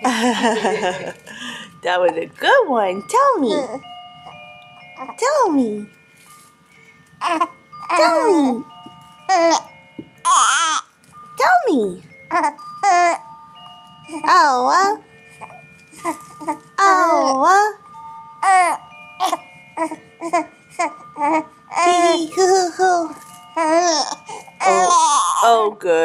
that was a good one. Tell me. Tell me. Tell me. Tell me. Oh. Uh. Oh. Uh. Oh, oh, good.